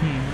Hmm.